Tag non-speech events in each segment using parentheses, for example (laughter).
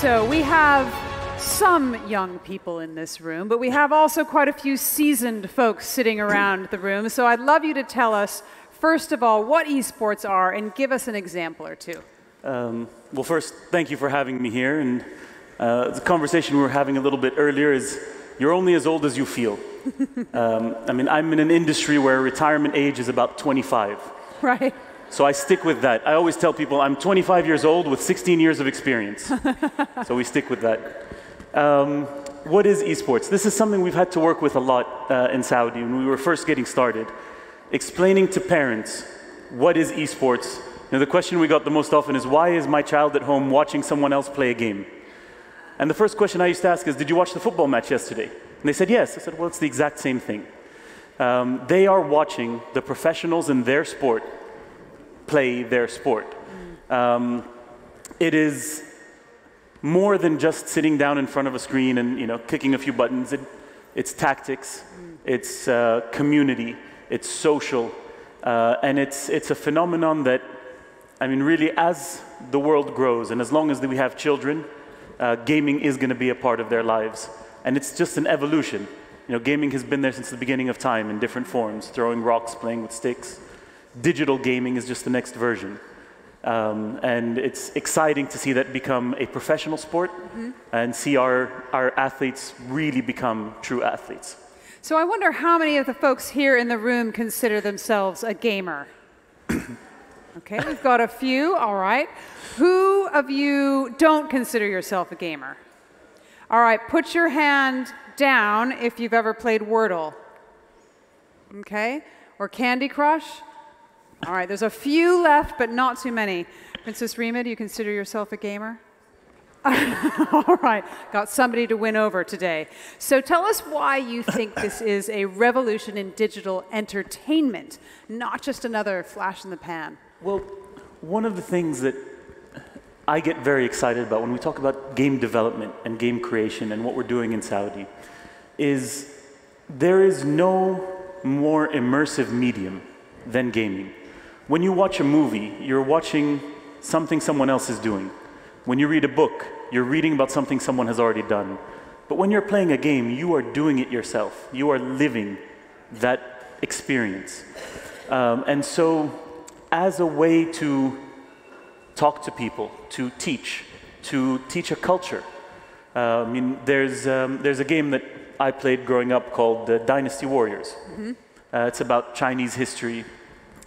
So we have some young people in this room, but we have also quite a few seasoned folks sitting around the room. So I'd love you to tell us, first of all, what esports are and give us an example or two. Um, well, first, thank you for having me here. And uh, the conversation we were having a little bit earlier is you're only as old as you feel. (laughs) um, I mean, I'm in an industry where retirement age is about 25. Right. So I stick with that. I always tell people I'm 25 years old with 16 years of experience. (laughs) so we stick with that. Um, what is esports? This is something we've had to work with a lot uh, in Saudi when we were first getting started. Explaining to parents what is esports. Now, the question we got the most often is why is my child at home watching someone else play a game? And the first question I used to ask is, did you watch the football match yesterday? And they said yes. I said, well, it's the exact same thing. Um, they are watching the professionals in their sport play their sport. Um, it is more than just sitting down in front of a screen and you know clicking a few buttons. It, it's tactics, it's uh, community, it's social, uh, and it's it's a phenomenon that, I mean, really, as the world grows and as long as we have children, uh, gaming is going to be a part of their lives, and it's just an evolution. You know, gaming has been there since the beginning of time in different forms, throwing rocks, playing with sticks. Digital gaming is just the next version. Um, and it's exciting to see that become a professional sport mm-hmm. and see our, our athletes really become true athletes. So I wonder how many of the folks here in the room consider themselves a gamer? (coughs) okay, we've got a few, all right. Who of you don't consider yourself a gamer? All right, put your hand down if you've ever played Wordle. Okay, or Candy Crush? All right, there's a few left, but not too many. Princess Rima, do you consider yourself a gamer? (laughs) All right, got somebody to win over today. So tell us why you think this (coughs) is a revolution in digital entertainment, not just another flash in the pan. Well, one of the things that I get very excited about when we talk about game development and game creation and what we're doing in Saudi is there is no more immersive medium than gaming. When you watch a movie, you're watching something someone else is doing. When you read a book, you're reading about something someone has already done. But when you're playing a game, you are doing it yourself. You are living that experience. Um, and so, as a way to talk to people, to teach, to teach a culture, uh, I mean, there's, um, there's a game that I played growing up called uh, Dynasty Warriors. Mm-hmm. Uh, it's about Chinese history,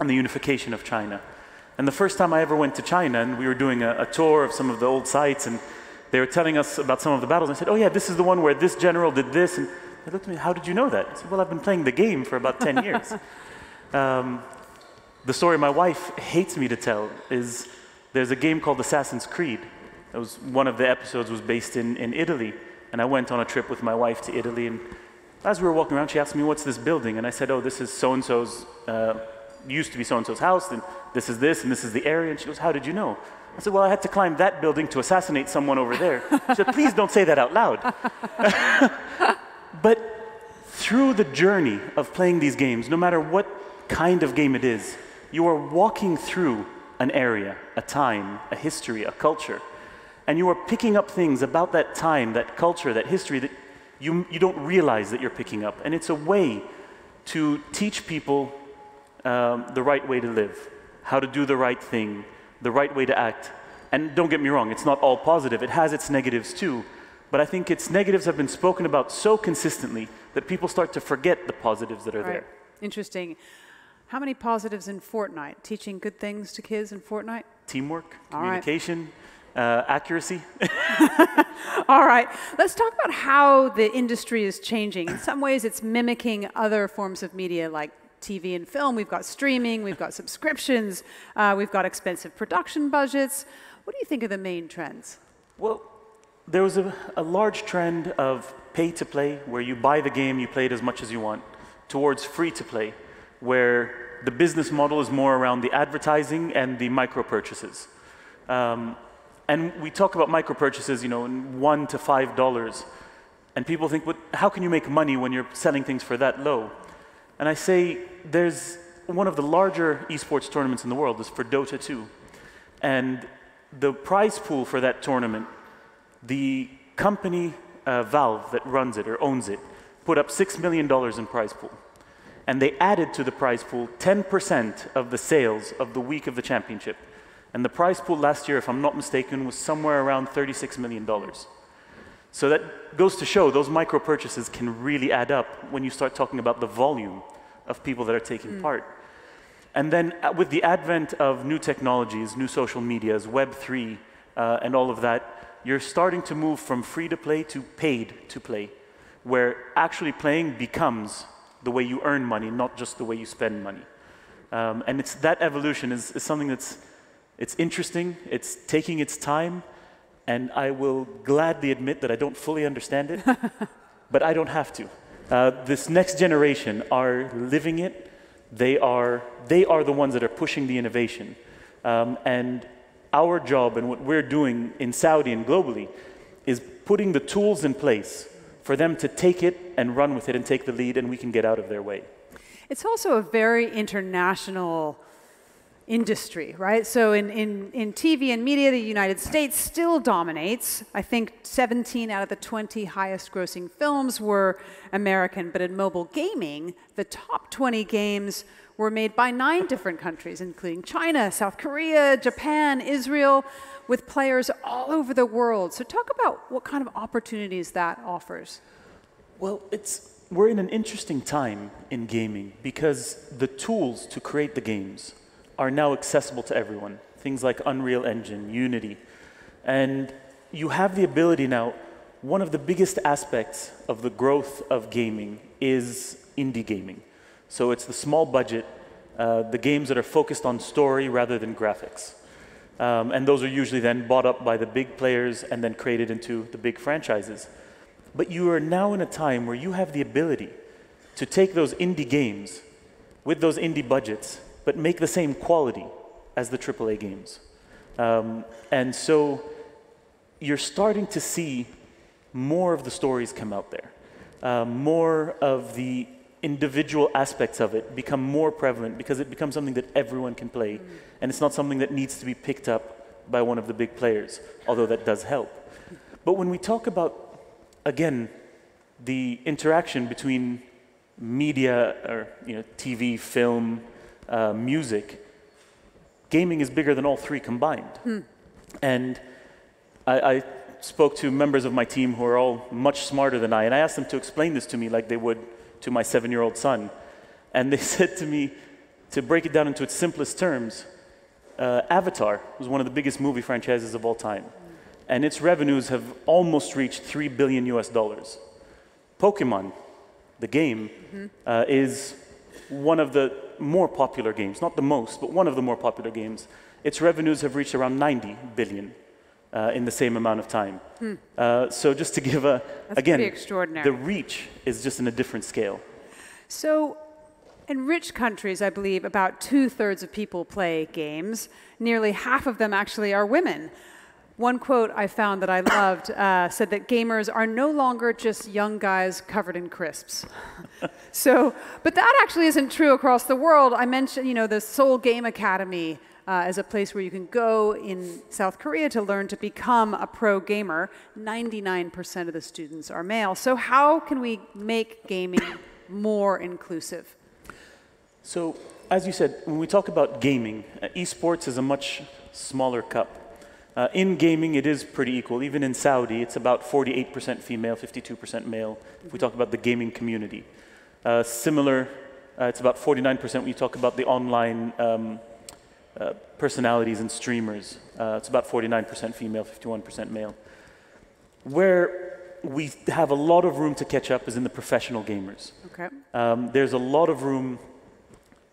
and the unification of China. And the first time I ever went to China, and we were doing a, a, tour of some of the old sites, and they were telling us about some of the battles. I said, Oh, yeah, this is the one where this general did this. And they looked at me, How did you know that? I said, Well, I've been playing the game for about 10 years. (laughs) Um, the story my wife hates me to tell is there's a game called Assassin's Creed. That was one of the episodes was based in, in Italy. And I went on a trip with my wife to Italy. And as we were walking around, she asked me, What's this building? And I said, Oh, this is so and so's. Uh, used to be so-and-so's house, and this is this, and this is the area. And she goes, how did you know? I said, well, I had to climb that building to assassinate someone over there. She said, please don't say that out loud. (laughs) but through the journey of playing these games, no matter what kind of game it is, you are walking through an area, a time, a history, a culture, and you are picking up things about that time, that culture, that history that you, you don't realize that you're picking up. And it's a way to teach people um, the right way to live, how to do the right thing, the right way to act. And don't get me wrong, it's not all positive, it has its negatives too. But I think its negatives have been spoken about so consistently that people start to forget the positives that are right. there. Interesting. How many positives in Fortnite? Teaching good things to kids in Fortnite? Teamwork, all communication, right. uh, accuracy. (laughs) All right, let's talk about how the industry is changing. In some ways, it's mimicking other forms of media like TV and film, we've got streaming, we've got subscriptions, uh, we've got expensive production budgets. What do you think are the main trends? Well, there was a, a large trend of pay to play, where you buy the game, you play it as much as you want, towards free to play, where the business model is more around the advertising and the micro purchases. Um, and we talk about micro purchases, you know, in one to five dollars. And people think, well, how can you make money when you're selling things for that low? And I say there's one of the larger esports tournaments in the world is for Dota 2. And the prize pool for that tournament The company uh, Valve that runs it or owns it put up $6 million in prize pool. And they added to the prize pool 10% of the sales of the week of the championship. And the prize pool last year, if I'm not mistaken, was somewhere around $36 million. So that goes to show those micro purchases can really add up when you start talking about the volume of people that are taking mm. part. And then uh, with the advent of new technologies, new social medias, Web3, uh, and all of that, you're starting to move from free to play to paid to play, where actually playing becomes the way you earn money, not just the way you spend money. Um, and it's, that evolution is, is something that's it's interesting, it's taking its time, and I will gladly admit that I don't fully understand it, (laughs) but I don't have to. Uh, this next generation are living it. They are, they are the ones that are pushing the innovation. Um, and our job and what we're doing in Saudi and globally is putting the tools in place for them to take it and run with it and take the lead, and we can get out of their way. It's also a very international industry, right? So in, in, in TV and media, the United States still dominates. I think 17 out of the 20 highest grossing films were American, but in mobile gaming, the top 20 games were made by nine different countries, including China, South Korea, Japan, Israel, with players all over the world. So talk about what kind of opportunities that offers. Well, it's we're in an interesting time in gaming because the tools to create the games are now accessible to everyone. Things like Unreal Engine, Unity. And you have the ability now, one of the biggest aspects of the growth of gaming is indie gaming. So it's the small budget, uh, the games that are focused on story rather than graphics. Um, and those are usually then bought up by the big players and then created into the big franchises. But you are now in a time where you have the ability to take those indie games with those indie budgets but make the same quality as the AAA games. Um, and so you're starting to see more of the stories come out there. Uh, more of the individual aspects of it become more prevalent because it becomes something that everyone can play. Mm. And it's not something that needs to be picked up by one of the big players, although that does help. But when we talk about, again, the interaction between media or you know, TV, film, uh, music, gaming is bigger than all three combined. Hmm. And I, I, spoke to members of my team who are all much smarter than I, and I asked them to explain this to me like they would to my seven year old son. And they (laughs) said to me, to break it down into its simplest terms, uh, Avatar was one of the biggest movie franchises of all time. And its revenues have almost reached 3 billion US dollars. Pokemon, the game, mm-hmm. uh, is one of the more popular games, not the most, but one of the more popular games. Its revenues have reached around 90 billion uh, in the same amount of time. Hmm. Uh, so just to give a, That's again, extraordinary. the reach is just in a different scale. So in rich countries, I believe about two thirds of people play games. Nearly half of them actually are women. One quote I found that I loved uh, said that gamers are no longer just young guys covered in crisps. (laughs) so, but that actually isn't true across the world. I mentioned, you know, the Seoul Game Academy uh, as a place where you can go in South Korea to learn to become a pro gamer. 99% of the students are male. So, how can we make gaming more inclusive? So, as you said, when we talk about gaming, uh, esports is a much smaller cup. Uh, in gaming, it is pretty equal. Even in Saudi, it's about 48% female, 52% male, if we talk about the gaming community. Uh, similar, uh, it's about 49% when you talk about the online um, uh, personalities and streamers. Uh, it's about 49% female, 51% male. Where we have a lot of room to catch up is in the professional gamers. Okay. Um, there's a lot of room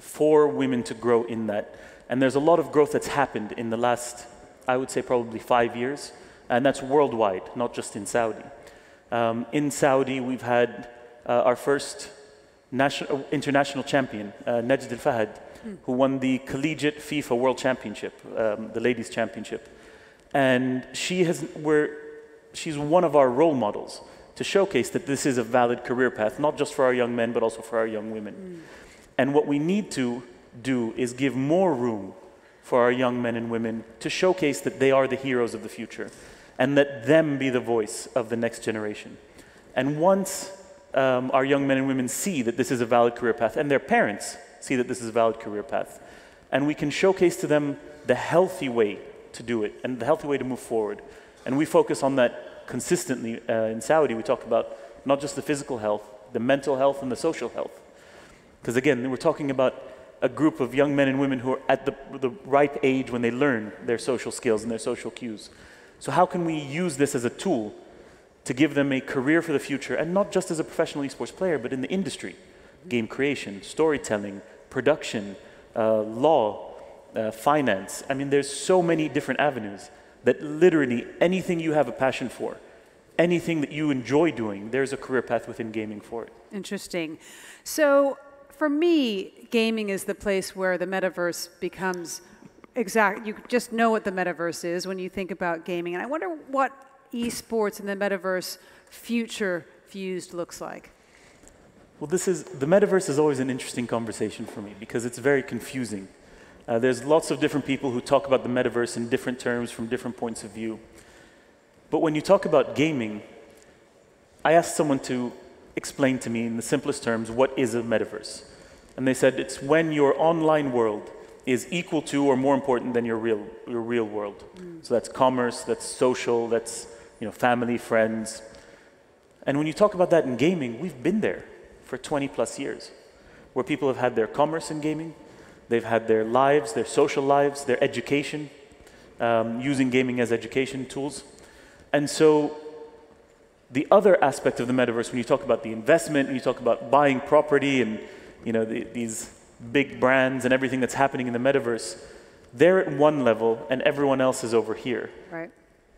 for women to grow in that. And there's a lot of growth that's happened in the last I would say probably five years, and that's worldwide, not just in Saudi. Um, in Saudi, we've had uh, our first national, international champion, uh, Najd Al Fahad, mm. who won the Collegiate FIFA World Championship, um, the Ladies' Championship. And she has, we're, she's one of our role models to showcase that this is a valid career path, not just for our young men, but also for our young women. Mm. And what we need to do is give more room for our young men and women to showcase that they are the heroes of the future and let them be the voice of the next generation. And once um, our young men and women see that this is a valid career path, and their parents see that this is a valid career path, and we can showcase to them the healthy way to do it and the healthy way to move forward. And we focus on that consistently uh, in Saudi. We talk about not just the physical health, the mental health, and the social health. Because again, we're talking about a group of young men and women who are at the, the ripe age when they learn their social skills and their social cues. So, how can we use this as a tool to give them a career for the future, and not just as a professional esports player, but in the industry? Game creation, storytelling, production, uh, law, uh, finance. I mean, there's so many different avenues that literally anything you have a passion for, anything that you enjoy doing, there's a career path within gaming for it. Interesting. So, for me, gaming is the place where the metaverse becomes exact. You just know what the metaverse is when you think about gaming. And I wonder what esports and the metaverse future fused looks like. Well, this is the metaverse is always an interesting conversation for me because it's very confusing. Uh, there's lots of different people who talk about the metaverse in different terms from different points of view. But when you talk about gaming, I asked someone to explain to me in the simplest terms what is a metaverse. And they said it's when your online world is equal to or more important than your real, your real world. Mm. So that's commerce, that's social, that's you know, family, friends. And when you talk about that in gaming, we've been there for 20 plus years, where people have had their commerce in gaming, they've had their lives, their social lives, their education, um, using gaming as education tools. And so the other aspect of the metaverse, when you talk about the investment and you talk about buying property and you know, the, these big brands and everything that's happening in the metaverse, they're at one level and everyone else is over here. Right.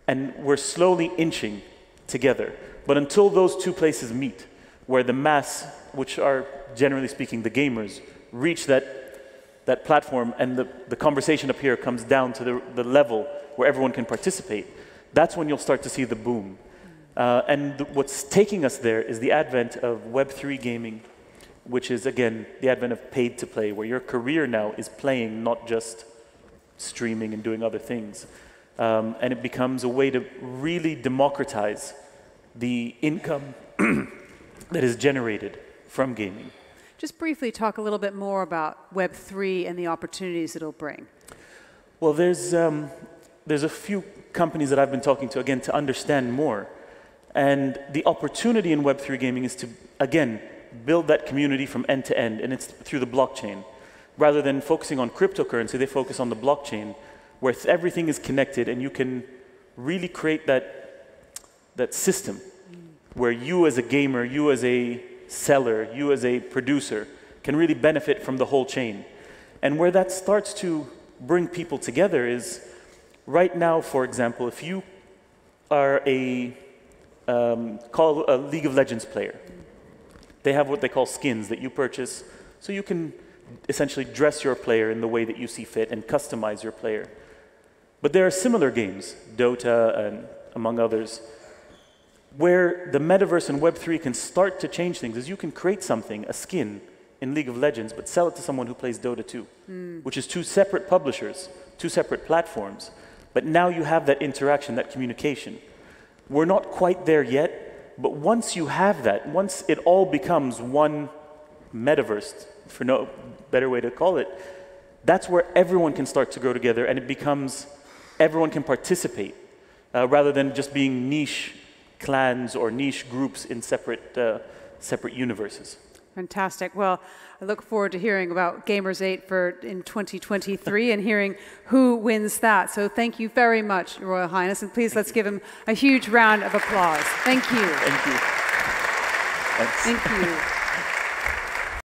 And we're slowly inching together. But until those two places meet, where the mass, which are generally speaking the gamers, reach that, that platform and the, the conversation up here comes down to the, the level where everyone can participate, that's when you'll start to see the boom. Uh, and th- what's taking us there is the advent of Web3 gaming, which is, again, the advent of paid to play, where your career now is playing, not just streaming and doing other things. Um, and it becomes a way to really democratize the income (clears throat) that is generated from gaming. Just briefly talk a little bit more about Web3 and the opportunities it'll bring. Well, there's, um, there's a few companies that I've been talking to, again, to understand more. And the opportunity in Web3 gaming is to, again, build that community from end to end, and it's through the blockchain. Rather than focusing on cryptocurrency, they focus on the blockchain, where everything is connected, and you can really create that, that system where you as a gamer, you as a seller, you as a producer can really benefit from the whole chain. And where that starts to bring people together is right now, for example, if you are a um, call a League of Legends player, they have what they call skins that you purchase, so you can essentially dress your player in the way that you see fit and customize your player. But there are similar games, Dota and among others, where the metaverse and Web3 can start to change things is you can create something, a skin, in League of Legends, but sell it to someone who plays Dota 2, mm. which is two separate publishers, two separate platforms. But now you have that interaction, that communication. We're not quite there yet, but once you have that, once it all becomes one metaverse, for no better way to call it, that's where everyone can start to grow together and it becomes everyone can participate uh, rather than just being niche clans or niche groups in separate, uh, separate universes. Fantastic. Well, I look forward to hearing about Gamers 8 for in 2023 and hearing who wins that. So thank you very much, Royal Highness, and please let's give him a huge round of applause. Thank you. Thank you. Thanks. Thank you. (laughs)